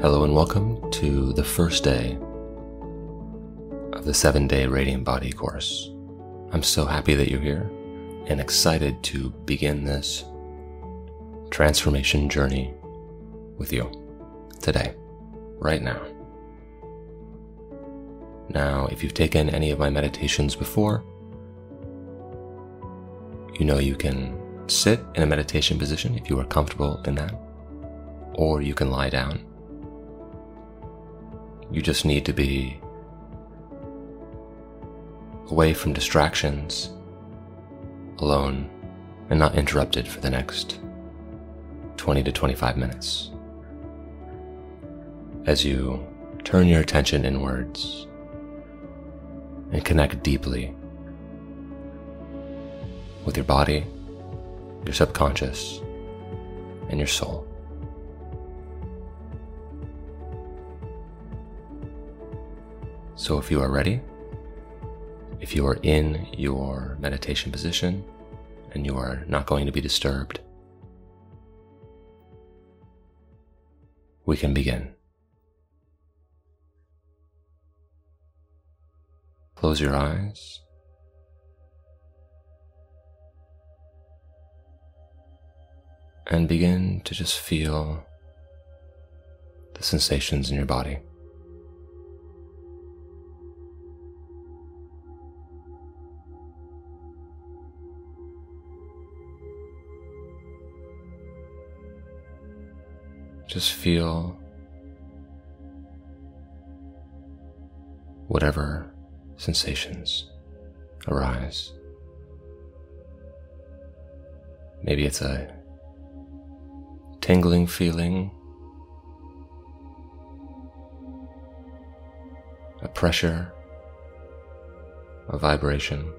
Hello and welcome to the first day of the seven day Radiant Body course. I'm so happy that you're here and excited to begin this transformation journey with you today, right now. Now, if you've taken any of my meditations before, you know you can sit in a meditation position if you are comfortable in that, or you can lie down. You just need to be away from distractions, alone, and not interrupted for the next 20 to 25 minutes. As you turn your attention inwards and connect deeply with your body, your subconscious, and your soul. So, if you are ready, if you are in your meditation position and you are not going to be disturbed, we can begin. Close your eyes. And begin to just feel the sensations in your body. Just feel whatever sensations arise. Maybe it's a tingling feeling, a pressure, a vibration,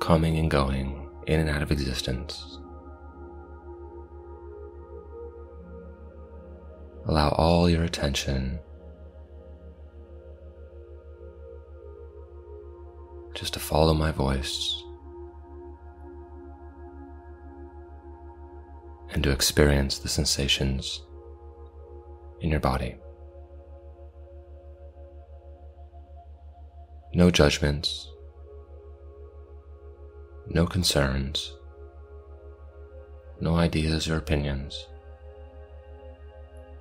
coming and going in and out of existence. Allow all your attention just to follow my voice and to experience the sensations in your body. No judgments, no concerns, no ideas or opinions,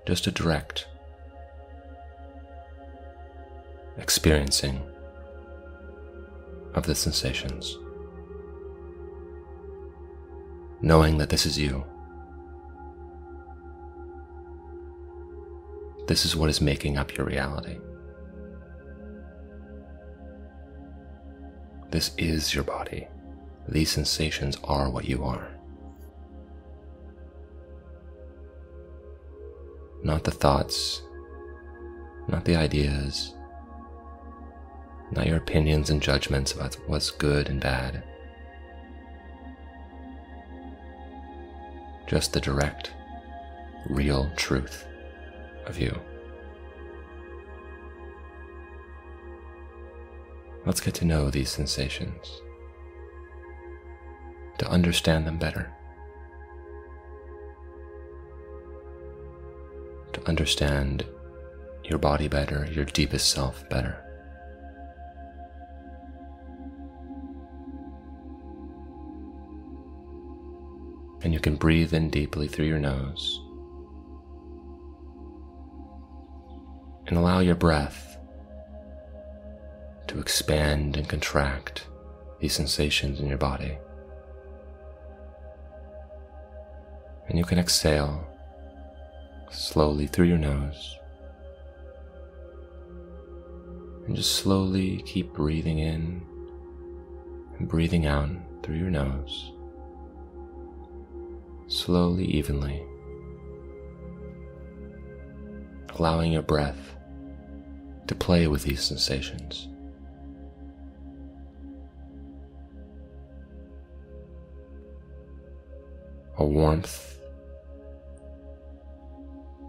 just a direct experiencing of the sensations. Knowing that this is you. This is what is making up your reality. This is your body. These sensations are what you are. Not the thoughts, not the ideas, not your opinions and judgments about what's good and bad. Just the direct, real truth of you. Let's get to know these sensations, to understand them better, understand your body better, your deepest self better. And you can breathe in deeply through your nose. And allow your breath to expand and contract these sensations in your body. And you can exhale slowly through your nose. And just slowly keep breathing in and breathing out through your nose slowly, evenly, allowing your breath to play with these sensations. A warmth,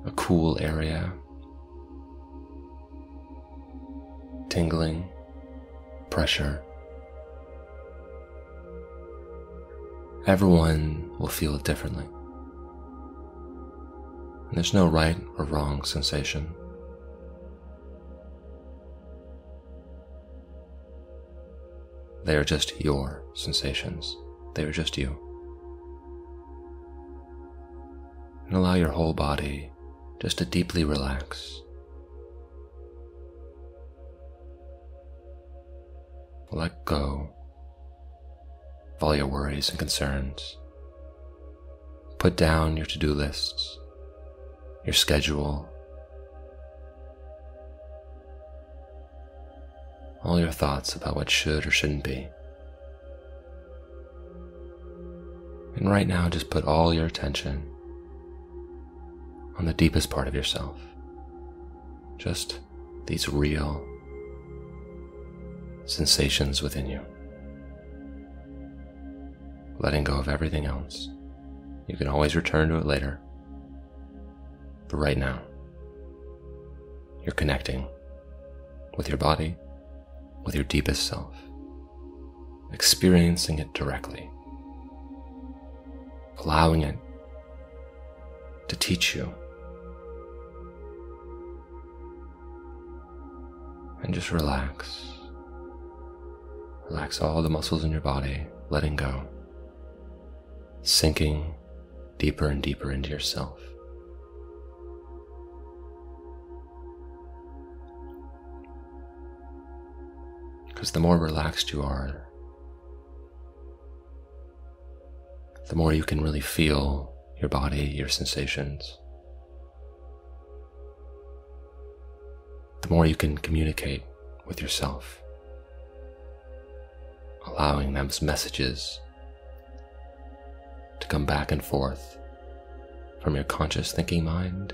a cool area, tingling, pressure. Everyone will feel it differently. And there's no right or wrong sensation. They are just your sensations. They are just you. And allow your whole body just to deeply relax. Let go of all your worries and concerns. Put down your to do lists, your schedule, all your thoughts about what should or shouldn't be. And right now, just put all your attention on the deepest part of yourself. Just these real sensations within you. Letting go of everything else. You can always return to it later. But right now, you're connecting with your body, with your deepest self, experiencing it directly, allowing it to teach you. And just relax. Relax all the muscles in your body, letting go, sinking deeper and deeper into yourself. Because the more relaxed you are, the more you can really feel your body, your sensations. The more you can communicate with yourself allowing those messages to come back and forth from your conscious thinking mind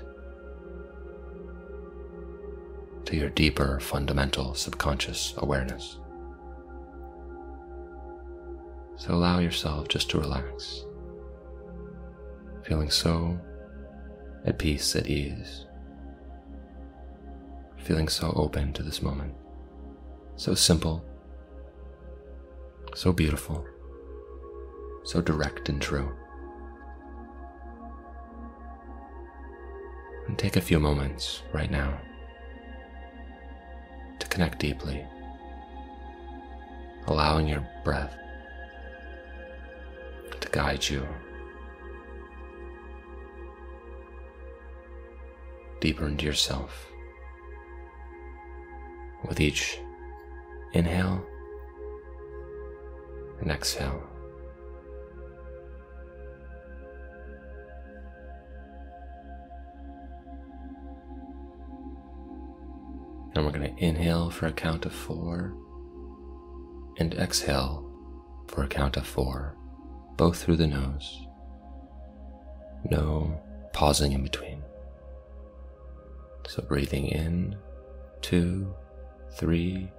to your deeper fundamental subconscious awareness. So allow yourself just to relax, feeling so at peace, at ease, feeling so open to this moment, so simple so beautiful, so direct and true. And take a few moments right now to connect deeply, allowing your breath to guide you deeper into yourself. With each inhale and exhale. And we're going to inhale for a count of four and exhale for a count of four, both through the nose. No pausing in between. So breathing in, two, three,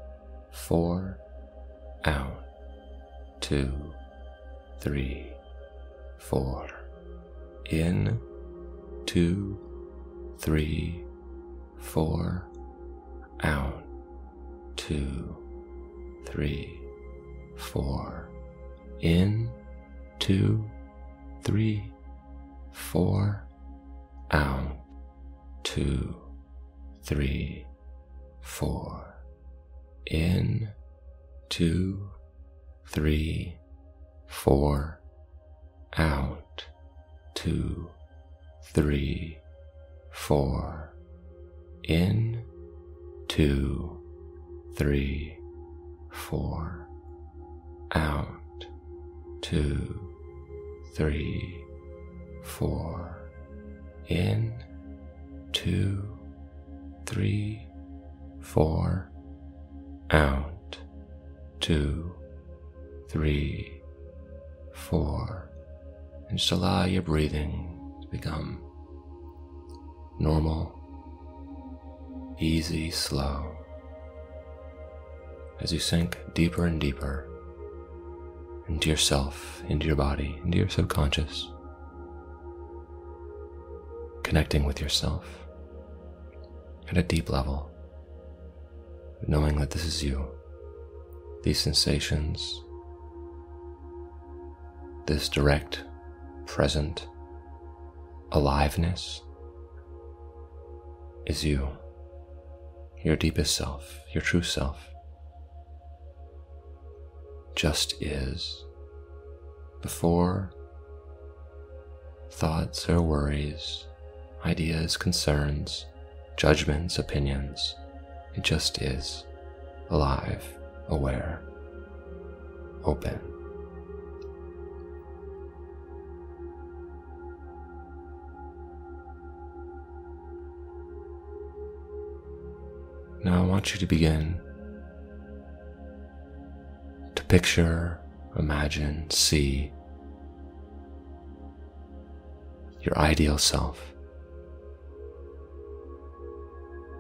four, out two, three, four. In, two, three, four. Out, two, three, four. In, two, three, four. Out, two, three, four. In, two, three, four, out, two, three, four, in, two, three, four, out, two, three, four, in, two, three, four, out, two, three, four, and just allow your breathing to become normal, easy, slow, as you sink deeper and deeper into yourself, into your body, into your subconscious, connecting with yourself at a deep level, knowing that this is you. These sensations this direct, present aliveness is you, your deepest self, your true self. Just is, before thoughts or worries, ideas, concerns, judgments, opinions. It just is alive, aware, open. Now I want you to begin to picture, imagine, see your ideal self.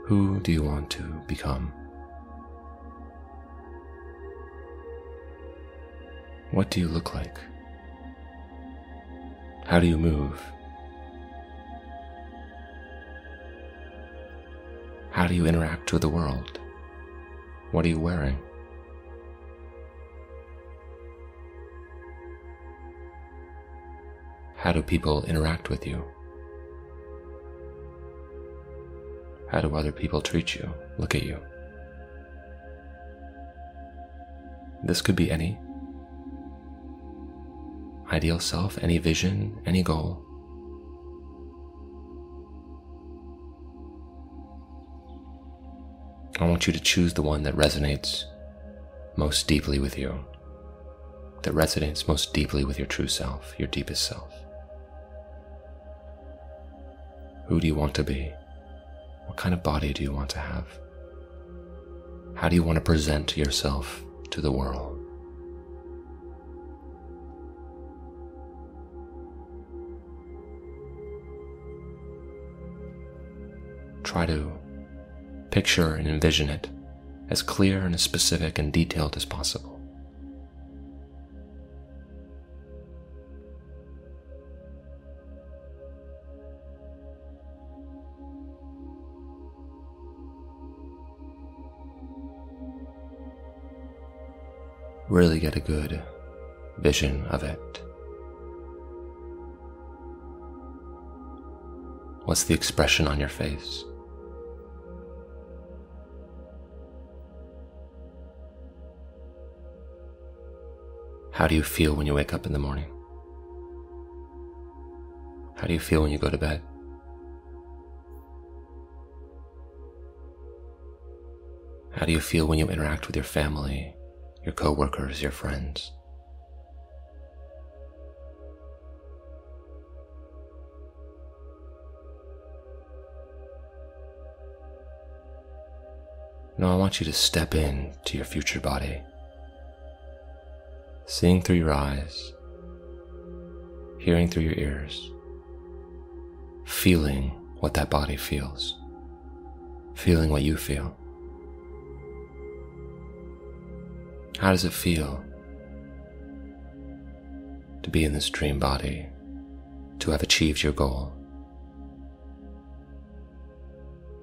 Who do you want to become? What do you look like? How do you move? How do you interact with the world? What are you wearing? How do people interact with you? How do other people treat you, look at you? This could be any ideal self, any vision, any goal. I want you to choose the one that resonates most deeply with you, that resonates most deeply with your true self, your deepest self. Who do you want to be? What kind of body do you want to have? How do you want to present yourself to the world? Try to picture and envision it as clear and as specific and detailed as possible. Really get a good vision of it. What's the expression on your face? How do you feel when you wake up in the morning? How do you feel when you go to bed? How do you feel when you interact with your family your coworkers, your friends. Now I want you to step in to your future body, seeing through your eyes, hearing through your ears, feeling what that body feels, feeling what you feel. How does it feel to be in this dream body, to have achieved your goal?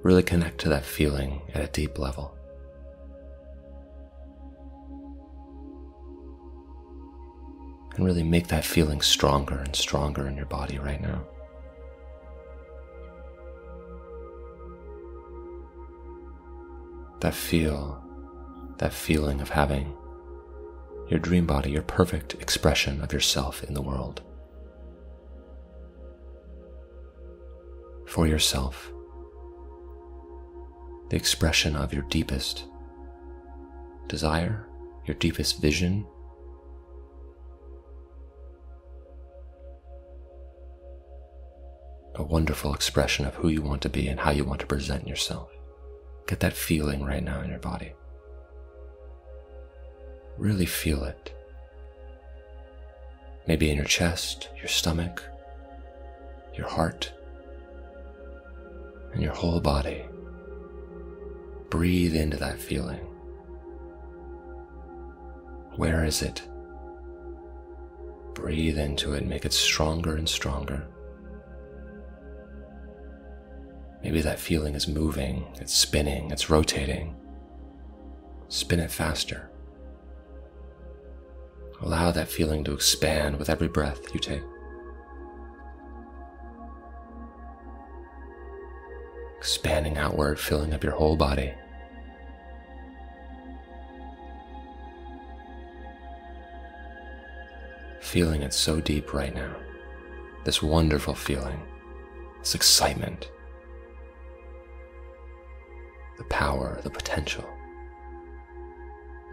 Really connect to that feeling at a deep level. And really make that feeling stronger and stronger in your body right now. That feel, that feeling of having your dream body, your perfect expression of yourself in the world. For yourself, the expression of your deepest desire, your deepest vision. A wonderful expression of who you want to be and how you want to present yourself. Get that feeling right now in your body. Really feel it. Maybe in your chest, your stomach, your heart, and your whole body. Breathe into that feeling. Where is it? Breathe into it make it stronger and stronger. Maybe that feeling is moving, it's spinning, it's rotating. Spin it faster. Allow that feeling to expand with every breath you take. expanding outward, filling up your whole body. Feeling it so deep right now. This wonderful feeling, this excitement, the power, the potential,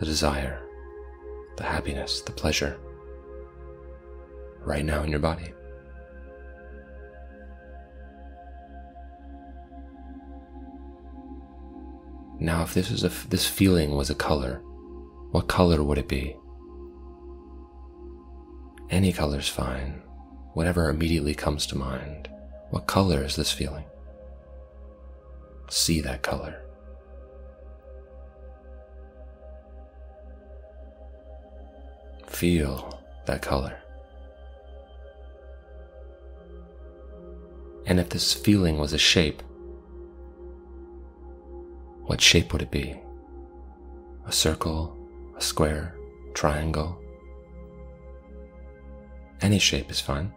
the desire, the happiness, the pleasure, right now in your body. Now, if this is a this feeling was a color, what color would it be? Any color's fine. Whatever immediately comes to mind. What color is this feeling? See that color. Feel that color. And if this feeling was a shape, what shape would it be? A circle, a square, triangle? Any shape is fine.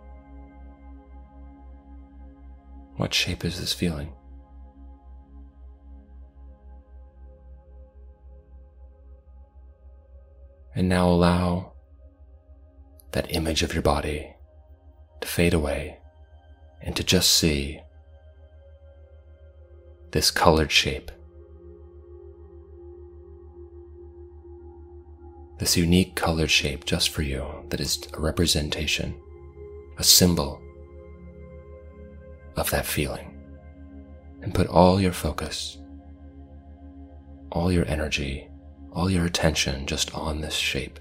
What shape is this feeling? And now allow that image of your body to fade away and to just see this colored shape. this unique colored shape just for you that is a representation, a symbol of that feeling. And put all your focus, all your energy, all your attention just on this shape.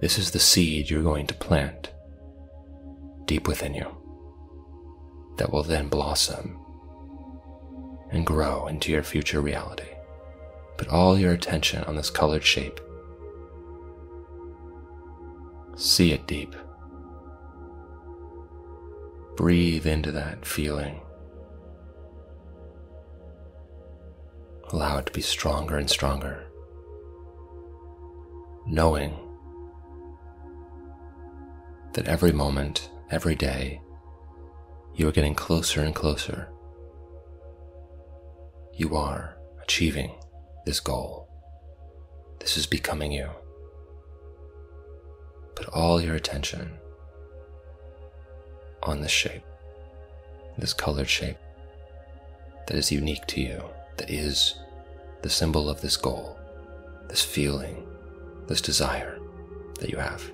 This is the seed you're going to plant deep within you that will then blossom and grow into your future reality. Put all your attention on this colored shape. See it deep. Breathe into that feeling. Allow it to be stronger and stronger. Knowing that every moment, every day, you are getting closer and closer. You are achieving this goal. This is becoming you. Put all your attention on this shape, this colored shape that is unique to you, that is the symbol of this goal, this feeling, this desire that you have.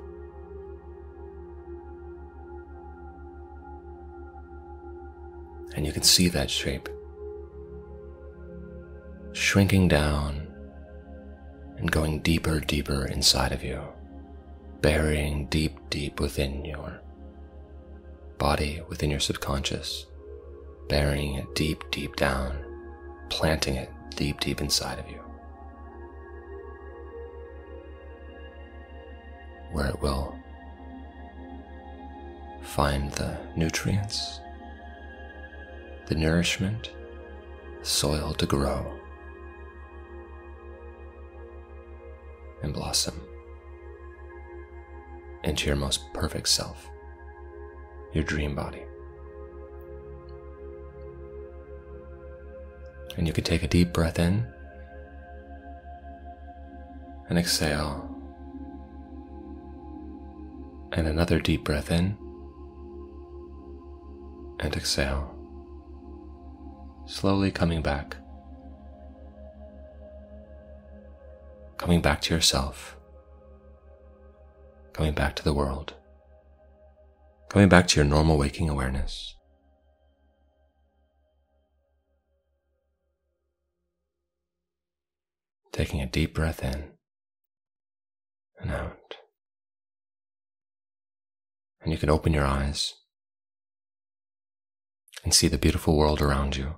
And you can see that shape shrinking down and going deeper, deeper inside of you, burying deep, deep within your body, within your subconscious, burying it deep, deep down, planting it deep, deep inside of you. Where it will find the nutrients, the nourishment, the soil to grow and blossom into your most perfect self, your dream body. And you can take a deep breath in and exhale. And another deep breath in and exhale. Slowly coming back coming back to yourself, coming back to the world, coming back to your normal waking awareness. Taking a deep breath in and out. And you can open your eyes and see the beautiful world around you.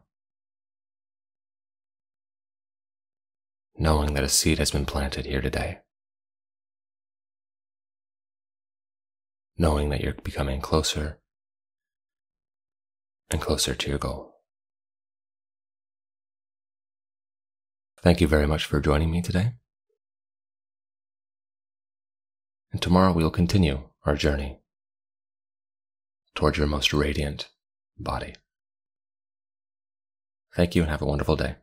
Knowing that a seed has been planted here today. Knowing that you're becoming closer and closer to your goal. Thank you very much for joining me today. And tomorrow we will continue our journey towards your most radiant body. Thank you and have a wonderful day.